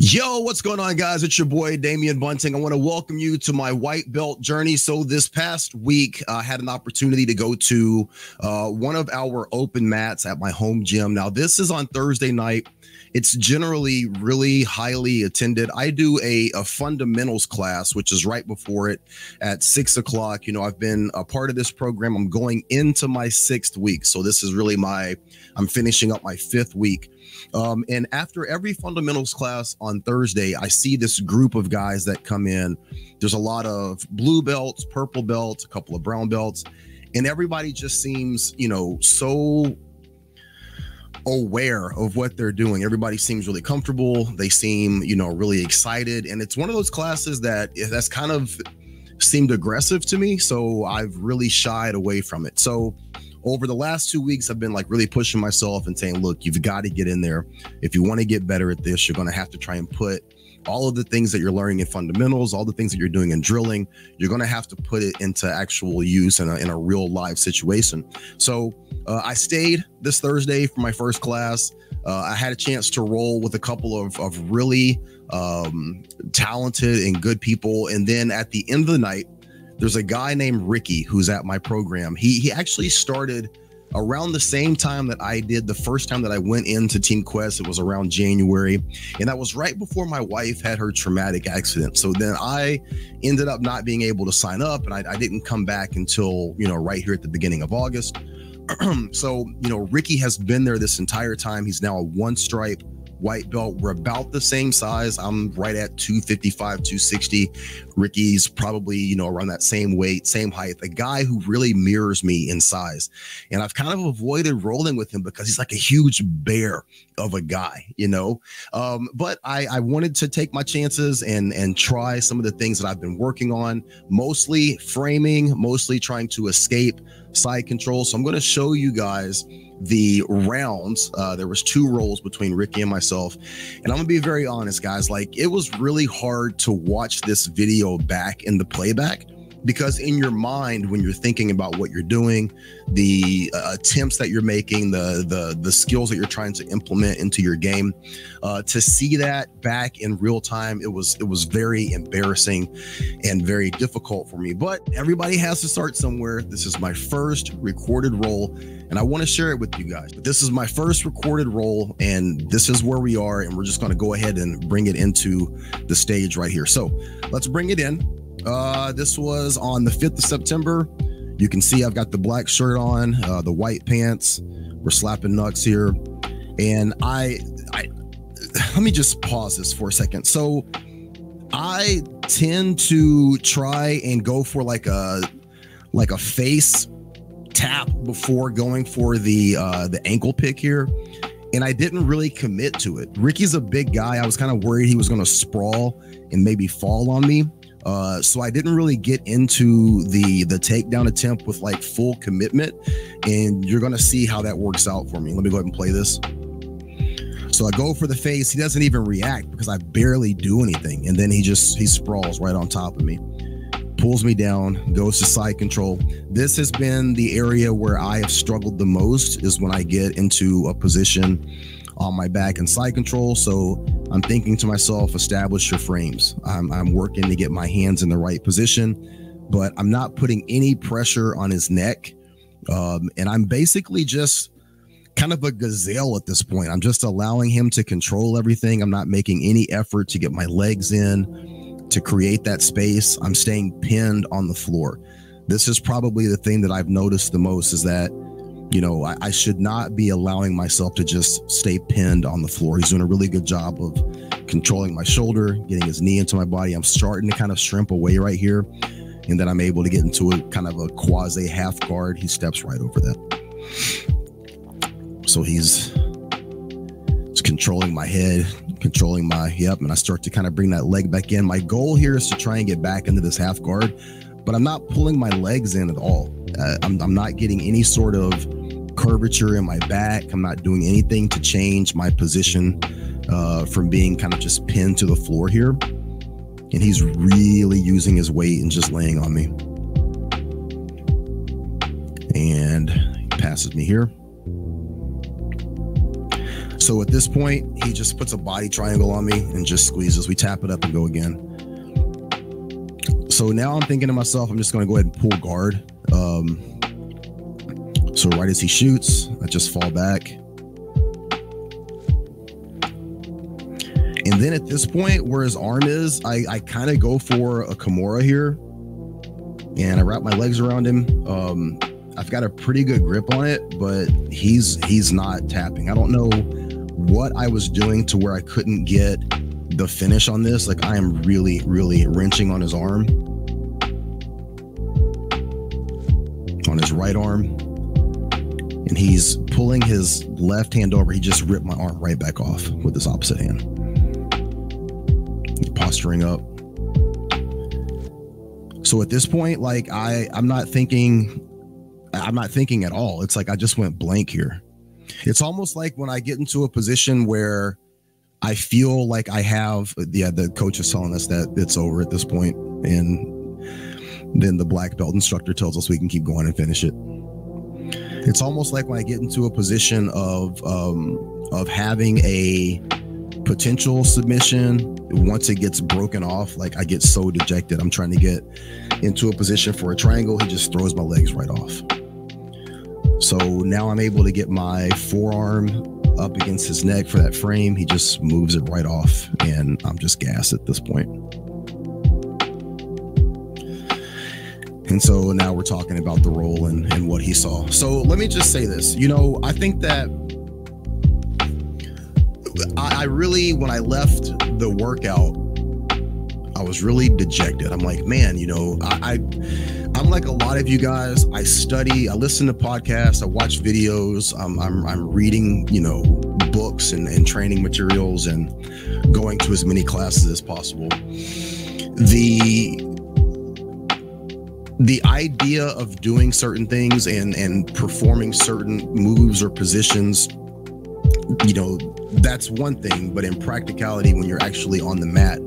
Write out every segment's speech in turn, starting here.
Yo, what's going on, guys? It's your boy Damian Bunting. I want to welcome you to my white belt journey. So, this past week, I had an opportunity to go to uh, one of our open mats at my home gym. Now, this is on Thursday night. It's generally really highly attended. I do a, a fundamentals class, which is right before it at six o'clock. You know, I've been a part of this program. I'm going into my sixth week. So, this is really my, I'm finishing up my fifth week. Um, and after every fundamentals class on Thursday, I see this group of guys that come in. There's a lot of blue belts, purple belts, a couple of brown belts, and everybody just seems, you know, so aware of what they're doing. Everybody seems really comfortable. They seem, you know, really excited. And it's one of those classes that that's kind of seemed aggressive to me. So I've really shied away from it. So over the last two weeks, I've been like really pushing myself and saying, look, you've got to get in there. If you want to get better at this, you're going to have to try and put all of the things that you're learning in fundamentals, all the things that you're doing in drilling, you're going to have to put it into actual use in a, in a real live situation. So uh, I stayed this Thursday for my first class. Uh, I had a chance to roll with a couple of, of really um, talented and good people. And then at the end of the night, there's a guy named Ricky who's at my program. He he actually started around the same time that I did the first time that I went into Team Quest. It was around January, and that was right before my wife had her traumatic accident. So then I ended up not being able to sign up, and I, I didn't come back until you know right here at the beginning of August. so you know Ricky has been there this entire time. He's now a one stripe white belt. We're about the same size. I'm right at 255, 260. Ricky's probably, you know, around that same weight, same height. A guy who really mirrors me in size. And I've kind of avoided rolling with him because he's like a huge bear of a guy, you know. Um, but I, I wanted to take my chances and and try some of the things that I've been working on, mostly framing, mostly trying to escape side control. So I'm going to show you guys the rounds. Uh, there was two rolls between Ricky and myself, and I'm gonna be very honest, guys. Like it was really hard to watch this video back in the playback because in your mind when you're thinking about what you're doing the uh, attempts that you're making the the the skills that you're trying to implement into your game uh, to see that back in real time it was it was very embarrassing and very difficult for me but everybody has to start somewhere this is my first recorded roll and I want to share it with you guys. But this is my first recorded roll, and this is where we are, and we're just going to go ahead and bring it into the stage right here. So let's bring it in. Uh, this was on the 5th of September. You can see I've got the black shirt on, uh, the white pants. We're slapping nuts here. And I, I, let me just pause this for a second. So I tend to try and go for like a, like a face tap before going for the, uh, the ankle pick here and I didn't really commit to it. Ricky's a big guy. I was kind of worried he was going to sprawl and maybe fall on me. Uh, so I didn't really get into the the takedown attempt with like full commitment, and you're gonna see how that works out for me. Let me go ahead and play this. So I go for the face. He doesn't even react because I barely do anything, and then he just he sprawls right on top of me, pulls me down, goes to side control. This has been the area where I have struggled the most. Is when I get into a position on my back and side control. So I'm thinking to myself, establish your frames. I'm, I'm working to get my hands in the right position, but I'm not putting any pressure on his neck. Um, and I'm basically just kind of a gazelle at this point. I'm just allowing him to control everything. I'm not making any effort to get my legs in to create that space. I'm staying pinned on the floor. This is probably the thing that I've noticed the most is that you know, I, I, should not be allowing myself to just stay pinned on the floor. He's doing a really good job of controlling my shoulder, getting his knee into my body. I'm starting to kind of shrimp away right here. And then I'm able to get into a kind of a quasi half guard. He steps right over that. So he's controlling my head, controlling my, yep. And I start to kind of bring that leg back in. My goal here is to try and get back into this half guard, but I'm not pulling my legs in at all. Uh, I'm, I'm not getting any sort of curvature in my back. I'm not doing anything to change my position uh, from being kind of just pinned to the floor here. And he's really using his weight and just laying on me. And he passes me here. So at this point, he just puts a body triangle on me and just squeezes. We tap it up and go again. So now I'm thinking to myself, I'm just going to go ahead and pull guard. Um, so right as he shoots, I just fall back. And then at this point, where his arm is, I, I kind of go for a Kimura here. And I wrap my legs around him. Um, I've got a pretty good grip on it, but he's he's not tapping. I don't know what I was doing to where I couldn't get the finish on this. Like I am really, really wrenching on his arm. Right arm. And he's pulling his left hand over. He just ripped my arm right back off with his opposite hand. Posturing up. So at this point, like I, I'm not thinking, I'm not thinking at all. It's like I just went blank here. It's almost like when I get into a position where I feel like I have, yeah, the coach is telling us that it's over at this point, and then the black belt instructor tells us we can keep going and finish it. It's almost like when I get into a position of um, of having a potential submission once it gets broken off like i get so dejected. I'm trying to get into a position for a triangle he just throws my legs right off. So now i'm able to get my forearm up against his neck for that frame. He just moves it right off and i'm just gassed at this point and so now we're talking about the roll and, and what he saw so let me just say this you know i think that I, I really, when I left the workout, I was really dejected. I'm like, man, you know, I, I I'm like a lot of you guys. I study, I listen to podcasts, I watch videos. I'm I'm, I'm reading, you know, books and, and training materials and going to as many classes as possible. The the idea of doing certain things and and performing certain moves or positions you know that's one thing but in practicality when you're actually on the mat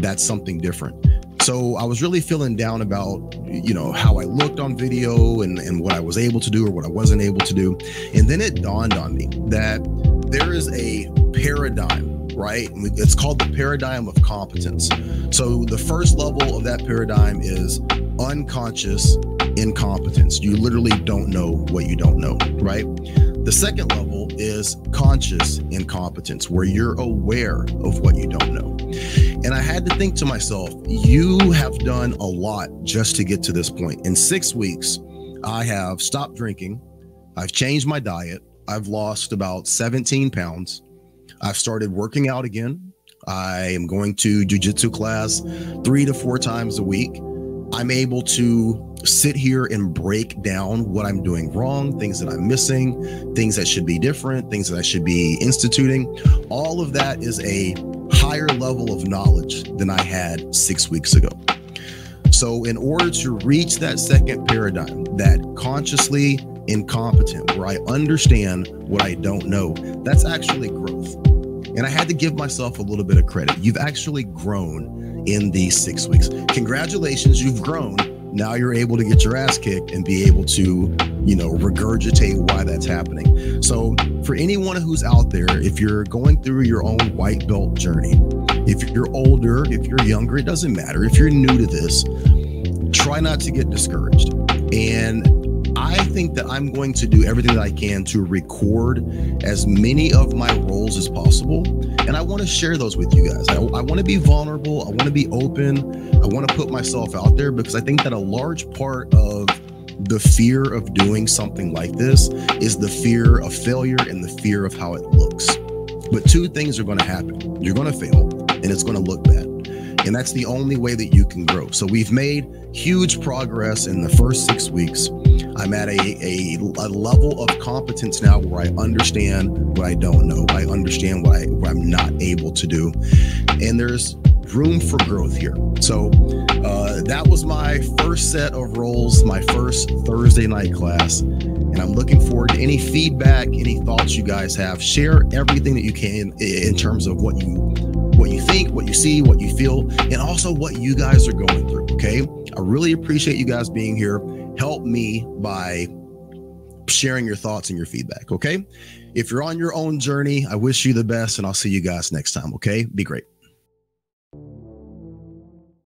that's something different. So i was really feeling down about you know how i looked on video and and what i was able to do or what i wasn't able to do. And then it dawned on me that there is a paradigm right? It's called the paradigm of competence. So the first level of that paradigm is unconscious incompetence. You literally don't know what you don't know right? The second level is conscious incompetence, where you're aware of what you don't know. And I had to think to myself, you have done a lot just to get to this point. In six weeks, I have stopped drinking, I've changed my diet, I've lost about 17 pounds, I've started working out again. I am going to jujitsu class three to four times a week. I'm able to sit here and break down what I'm doing wrong, things that I'm missing, things that should be different, things that I should be instituting. All of that is a higher level of knowledge than I had six weeks ago. So, in order to reach that second paradigm, that consciously incompetent, where I understand what I don't know, that's actually growth. And I had to give myself a little bit of credit. You've actually grown in these six weeks. Congratulations, you've grown. Now you're able to get your ass kicked and be able to, you know, regurgitate why that's happening. So, for anyone who's out there, if you're going through your own white belt journey, if you're older, if you're younger, it doesn't matter. If you're new to this, try not to get discouraged. And I think that I'm going to do everything that I can to record as many of my rolls as possible. And I want to share those with you guys. I, I want to be vulnerable. I want to be open. I want to put myself out there because I think that a large part of the fear of doing something like this is the fear of failure and the fear of how it looks. But two things are going to happen you're going to fail and it's going to look bad. And that's the only way that you can grow. So we've made huge progress in the first six weeks. I'm at a, a, a, level of competence now where I understand what I don't know. I understand what, I, what I'm not able to do. And there's room for growth here. So uh, that was my first set of rolls, my first Thursday night class. And I'm looking forward to any feedback, any thoughts you guys have. Share everything that you can in terms of what you what you think, what you see, what you feel, and also what you guys are going through. Okay. I really appreciate you guys being here. Help me by sharing your thoughts and your feedback. Okay. If you're on your own journey, I wish you the best and I'll see you guys next time. Okay. Be great.